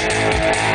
Música